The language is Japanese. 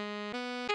あ!